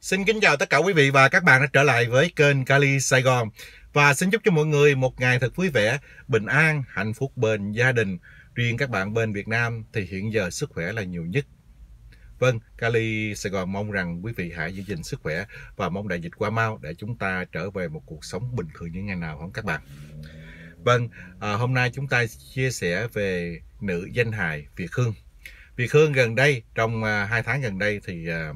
Xin kính chào tất cả quý vị và các bạn đã trở lại với kênh Cali Sài Gòn và xin chúc cho mọi người một ngày thật vui vẻ, bình an, hạnh phúc bên gia đình. Riêng các bạn bên Việt Nam thì hiện giờ sức khỏe là nhiều nhất. Vâng, Cali Sài Gòn mong rằng quý vị hãy giữ gìn sức khỏe và mong đại dịch qua mau để chúng ta trở về một cuộc sống bình thường như ngày nào không các bạn. Vâng, à, hôm nay chúng ta chia sẻ về nữ danh hài Việt Hương. Việt Hương gần đây, trong à, hai tháng gần đây thì à,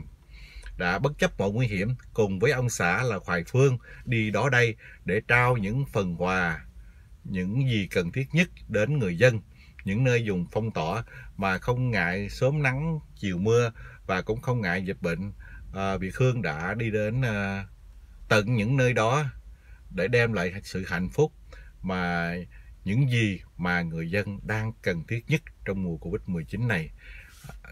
đã bất chấp mọi nguy hiểm cùng với ông xã là Hoài Phương đi đó đây để trao những phần quà, những gì cần thiết nhất đến người dân, những nơi dùng phong tỏa mà không ngại sớm nắng chiều mưa và cũng không ngại dịch bệnh. À, Việt Hương đã đi đến à, tận những nơi đó để đem lại sự hạnh phúc mà những gì mà người dân đang cần thiết nhất trong mùa Covid-19 này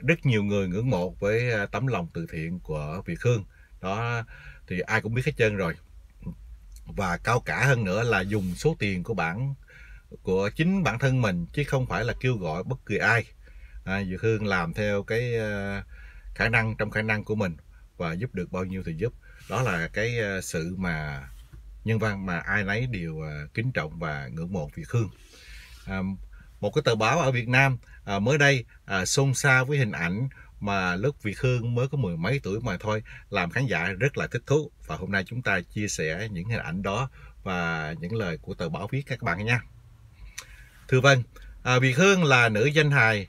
rất nhiều người ngưỡng mộ với à, tấm lòng từ thiện của Việt Hương. Đó thì ai cũng biết hết trơn rồi. Và cao cả hơn nữa là dùng số tiền của bản của chính bản thân mình chứ không phải là kêu gọi bất kỳ ai. À, Việt Hương làm theo cái à, khả năng trong khả năng của mình và giúp được bao nhiêu thì giúp. Đó là cái à, sự mà nhân văn mà ai nấy đều kính trọng và ngưỡng mộ Việt Hương. À, một cái tờ báo ở Việt Nam à, mới đây à, xôn xao với hình ảnh mà lúc Việt Hương mới có mười mấy tuổi mà thôi làm khán giả rất là thích thú. Và hôm nay chúng ta chia sẻ những hình ảnh đó và những lời của tờ báo viết các bạn nha. Thưa vâng à, Việt Hương là nữ danh hài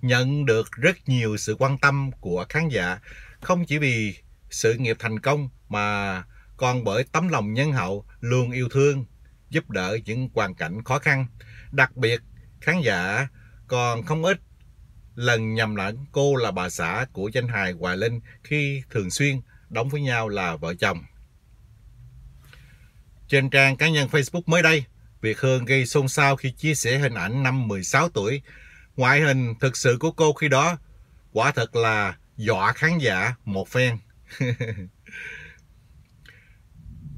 nhận được rất nhiều sự quan tâm của khán giả không chỉ vì sự nghiệp thành công mà còn bởi tấm lòng nhân hậu luôn yêu thương giúp đỡ những hoàn cảnh khó khăn. Đặc biệt khán giả còn không ít lần nhầm lẫn cô là bà xã của danh hài Hoài Linh khi thường xuyên đóng với nhau là vợ chồng. Trên trang cá nhân Facebook mới đây, Việt Hương gây xôn xao khi chia sẻ hình ảnh năm 16 tuổi. Ngoại hình thực sự của cô khi đó quả thật là dọa khán giả một phen.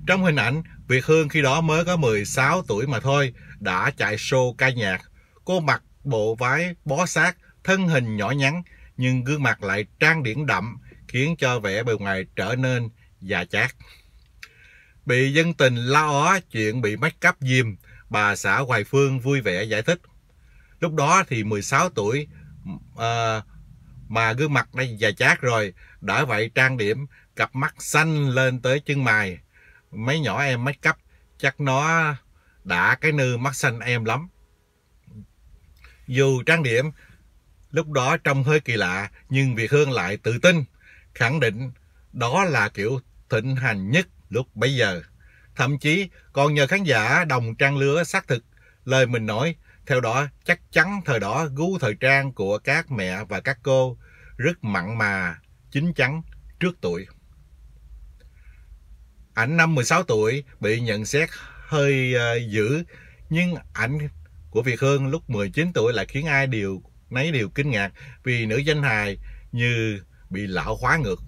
Trong hình ảnh, Việt Hương khi đó mới có 16 tuổi mà thôi, đã chạy show ca nhạc. Cô mặc bộ váy bó sát, thân hình nhỏ nhắn, nhưng gương mặt lại trang điểm đậm, khiến cho vẻ bề ngoài trở nên già chát. Bị dân tình la ó chuyện bị make up diêm, bà xã Hoài Phương vui vẻ giải thích. Lúc đó thì 16 tuổi, à, mà gương mặt đã già chát rồi, đã vậy trang điểm, cặp mắt xanh lên tới chân mày. Mấy nhỏ em make up, chắc nó đã cái nư mắt xanh em lắm. Dù trang điểm lúc đó trông hơi kỳ lạ, nhưng Việt Hương lại tự tin, khẳng định đó là kiểu thịnh hành nhất lúc bấy giờ. Thậm chí còn nhờ khán giả đồng trang lứa xác thực lời mình nói. Theo đó, chắc chắn thời đó gu thời trang của các mẹ và các cô rất mặn mà, chín chắn trước tuổi. Ảnh năm 16 tuổi bị nhận xét hơi uh, dữ, nhưng ảnh của Việt Hương lúc 19 tuổi lại khiến ai đều nấy đều kinh ngạc vì nữ danh hài như bị lão hóa ngược.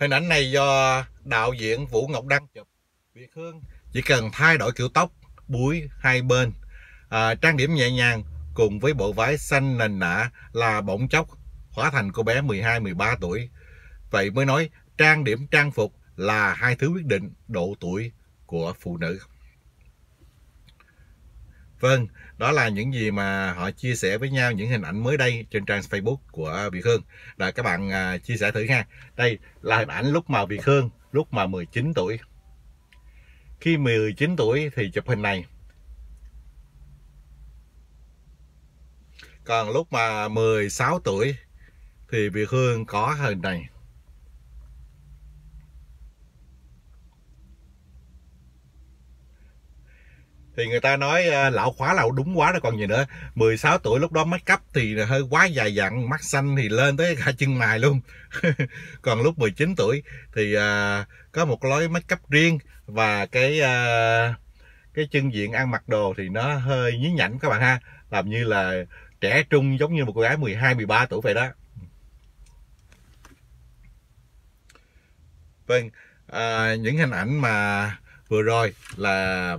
Hình ảnh này do đạo diễn Vũ Ngọc Đăng chụp. Việt Hương chỉ cần thay đổi kiểu tóc, búi hai bên, à, trang điểm nhẹ nhàng cùng với bộ váy xanh nền nã là bỗng chốc hóa thành cô bé 12-13 tuổi. Vậy mới nói trang điểm trang phục là hai thứ quyết định độ tuổi của phụ nữ. Vâng, đó là những gì mà họ chia sẻ với nhau những hình ảnh mới đây trên trang Facebook của Việt Hương. Rồi các bạn à, chia sẻ thử ha. Đây là hình ảnh lúc mà Việt Hương lúc mà 19 tuổi. Khi 19 tuổi thì chụp hình này. Còn lúc mà 16 tuổi thì Việt Hương có hình này. Thì người ta nói uh, lão khóa là đúng quá rồi còn gì nữa. 16 tuổi lúc đó make up thì hơi quá dài dặn mắt xanh thì lên tới cả chân mày luôn. Còn lúc 19 tuổi thì uh, có một lối make up riêng và cái uh, cái chân diện ăn mặc đồ thì nó hơi nhí nhảnh các bạn ha. Làm như là trẻ trung giống như một cô gái 12 13 tuổi vậy đó. Vâng à, những hình ảnh mà vừa rồi là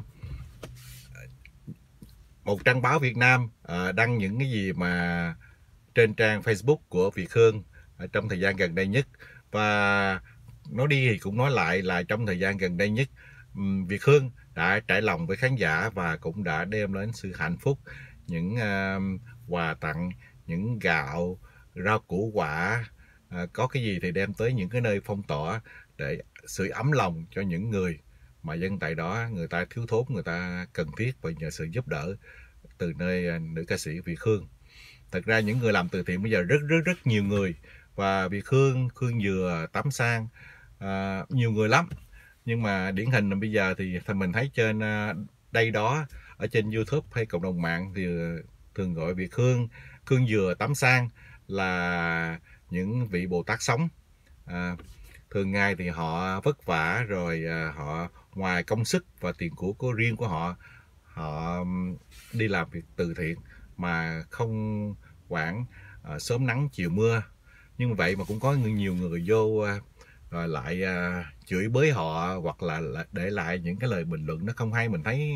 một trang báo Việt Nam uh, đăng những cái gì mà trên trang Facebook của Việt Hương ở trong thời gian gần đây nhất. Và nói đi thì cũng nói lại là trong thời gian gần đây nhất Việt Hương đã trải lòng với khán giả và cũng đã đem đến sự hạnh phúc. Những uh, quà tặng những gạo rau củ quả uh, có cái gì thì đem tới những cái nơi phong tỏa để sự ấm lòng cho những người mà dân tại đó người ta thiếu thốn người ta cần thiết và nhờ sự giúp đỡ từ nơi à, nữ ca sĩ Việt Hương thật ra những người làm từ thiện bây giờ rất rất rất nhiều người. Và Việt Hương Khương Dừa Tắm Sang à, nhiều người lắm. Nhưng mà điển hình là bây giờ thì mình thấy trên à, đây đó ở trên YouTube hay cộng đồng mạng thì à, thường gọi Việt Hương Khương Dừa Tắm Sang là những vị Bồ Tát sống. À, thường ngày thì họ vất vả rồi à, họ ngoài công sức và tiền của của riêng của họ họ đi làm việc từ thiện mà không quản uh, sớm nắng chiều mưa. Nhưng vậy mà cũng có nhiều người vô ờ, uh, rồi lại uh, chửi bới họ hoặc là để lại những cái lời bình luận nó không hay. Mình thấy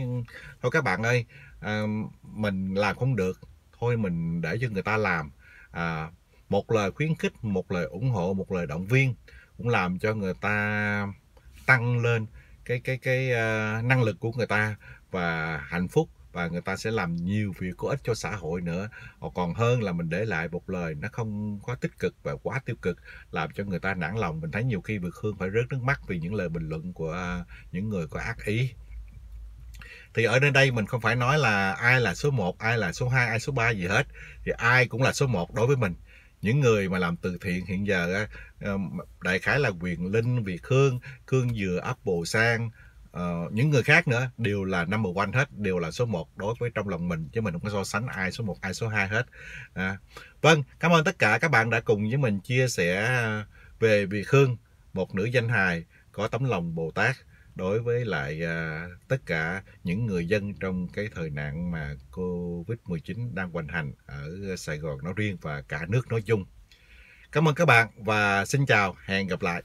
thôi các bạn ơi uh, mình làm không được thôi mình để cho người ta làm. Uh, một lời khuyến khích một lời ủng hộ một lời động viên cũng làm cho người ta tăng lên cái cái cái uh, năng lực của người ta và hạnh phúc và người ta sẽ làm nhiều việc có ích cho xã hội nữa. Ờ, còn hơn là mình để lại một lời nó không có tích cực và quá tiêu cực làm cho người ta nản lòng. Mình thấy nhiều khi vượt hương phải rớt nước mắt vì những lời bình luận của à, những người có ác ý. Thì ở nơi đây mình không phải nói là ai là số 1, ai là số 2, ai số 3 gì hết. Thì ai cũng là số 1 đối với mình những người mà làm từ thiện hiện giờ đại khái là quyền linh việt hương cương dừa apple sang uh, những người khác nữa đều là number one hết đều là số 1 đối với trong lòng mình chứ mình không có so sánh ai số 1 ai số 2 hết. À, vâng cảm ơn tất cả các bạn đã cùng với mình chia sẻ à, về Việt Hương một nữ danh hài có tấm lòng Bồ Tát đối với lại uh, tất cả những người dân trong cái thời nạn mà Covid-19 đang hoành hành ở Sài Gòn nói riêng và cả nước nói chung. Cảm ơn các bạn và xin chào, hẹn gặp lại.